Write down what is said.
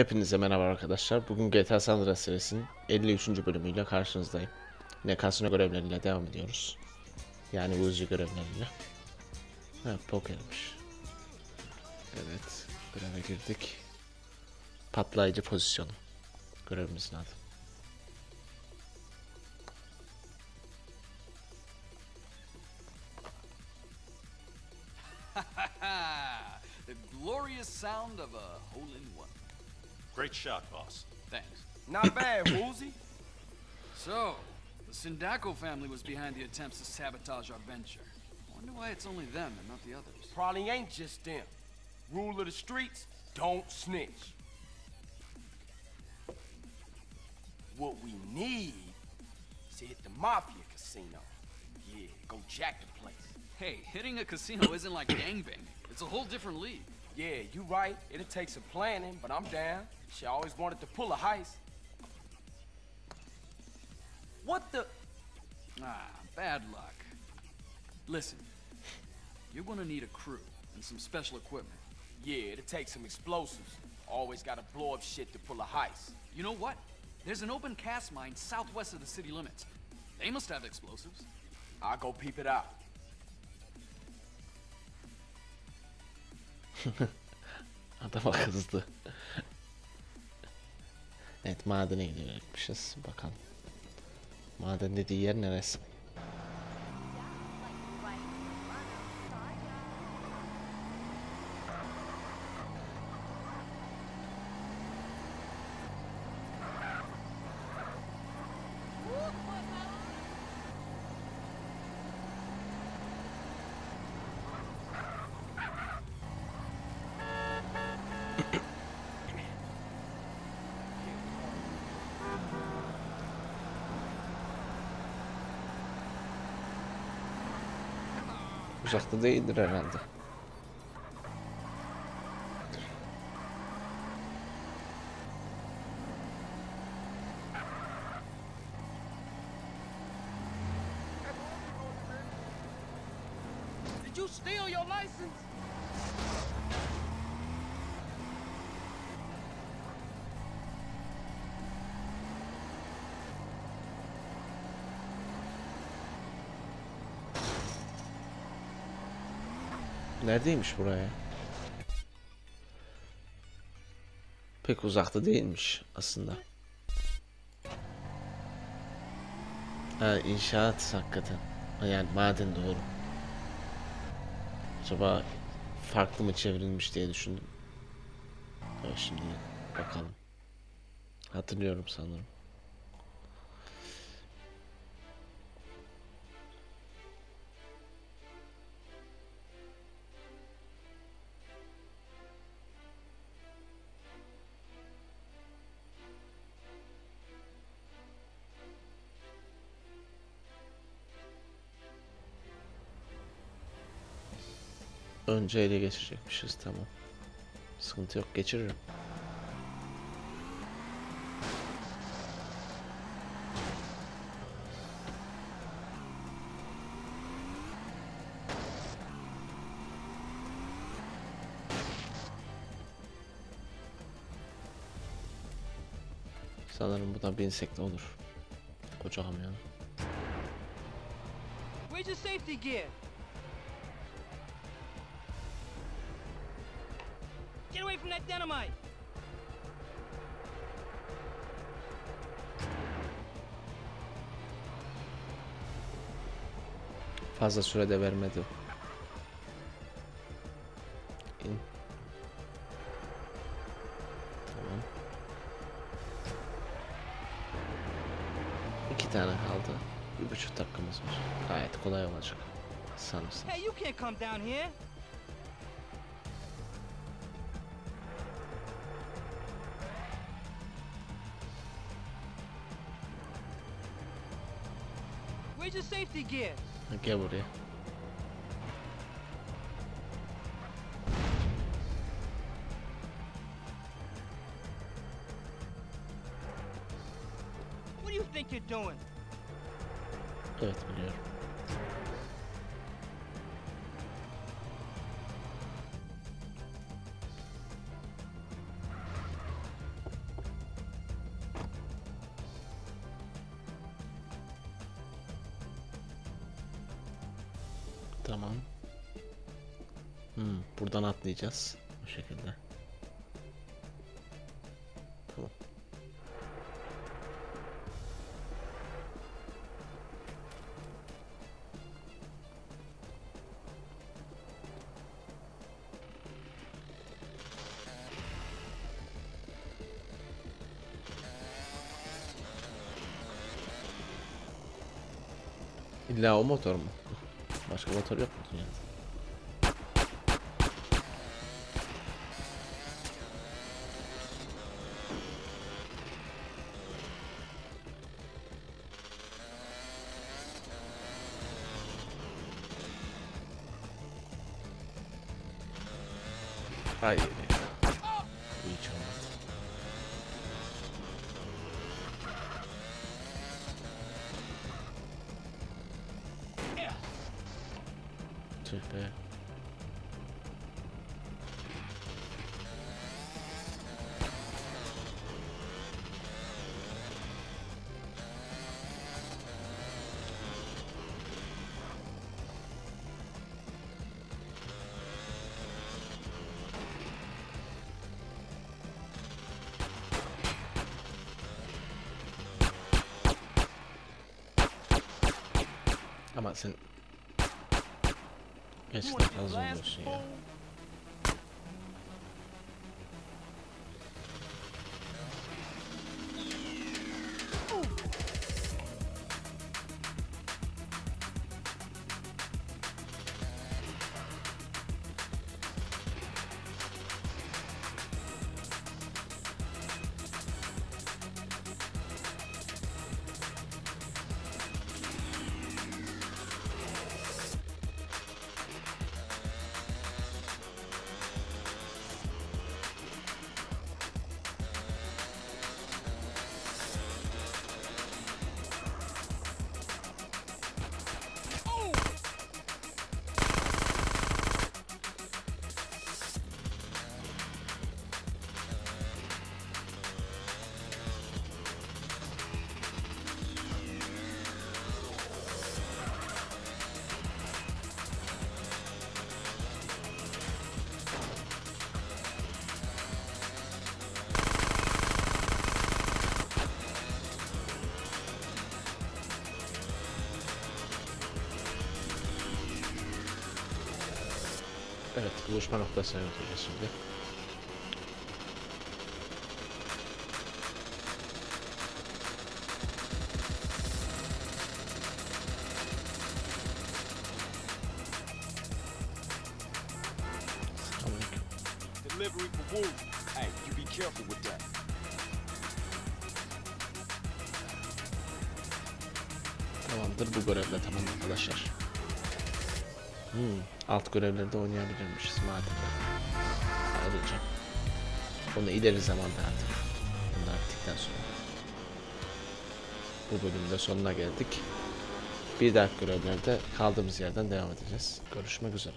Hepinize merhaba arkadaşlar. Bugün GTA San Andreas serisinin 53. bölümüyle karşınızdayım. Yine kasino görevleriyle devam ediyoruz. Yani Uzi görevleriyle. Ha, pokermiş. Evet, göreve girdik. Patlayıcı pozisyonu. Görevimizin adı. the glorious sound of a hole in one. Great shot, boss. Thanks. Not bad, Woozy. So, the Sindaco family was behind the attempts to sabotage our venture. Wonder why it's only them and not the others. Probably ain't just them. Rule of the streets, don't snitch. What we need is to hit the Mafia Casino. Yeah, go jack the place. Hey, hitting a casino isn't like gangbanging. It's a whole different league. Yeah, you right. It'll take some planning, but I'm down. She always wanted to pull a heist. What the? Ah, bad luck. Listen, you're gonna need a crew and some special equipment. Yeah, it'll take some explosives. Always gotta blow up shit to pull a heist. You know what? There's an open cast mine southwest of the city limits. They must have explosives. I'll go peep it out. Adama kızdı. evet madene gidiyormuşuz. Bakalım. Maden dediği yer neresi? Uzakta değildir herhalde. Did you steal your license? Neredeymiş buraya? Pek uzakta değilmiş aslında. Ha inşaat hakikaten. Ha, Yani maden doğru. Acaba farklı mı çevrilmiş diye düşündüm. Ha, şimdi bakalım. Hatırlıyorum sanırım. Önce ele geçirecekmişiz tamam. Sıkıntı yok geçiririm. Sanırım bu da binsek de olur. Koca kamyon. Where's your safety gear? Get away from that dynamite! Fazla sürede vermedi. İn. Tamam. İki tane kaldı. Bir buçuk dakikamız var. Gayet kolay olacak. Sanırsam. Hey, you can't come down here! Where's your safety gear? Gel buraya. What do you think you're doing? Evet biliyorum. Tamam. Hmm, buradan atlayacağız. Bu şekilde. Tamam. İlla o motor mu? Başka motor yok mu dünyada? Hayır. boats it there. I'm at St. que é que está fazendo assim? Uh. Evet, buluşma noktasına götüreceğiz şimdi. Selamünaleyküm. Delivery for Wolf. Hey, you be careful with that. Tamamdır, bu görevle tamam arkadaşlar. Hmm, alt görevleri de oynayabilirmişiz madem. Ayrıca. Onu ileri zamanda artık. Bunlar bittikten sonra. Bu bölümde sonuna geldik. Bir dahaki görevlerde kaldığımız yerden devam edeceğiz. Görüşmek üzere.